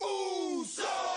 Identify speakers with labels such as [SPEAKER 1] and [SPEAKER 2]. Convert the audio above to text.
[SPEAKER 1] Usos.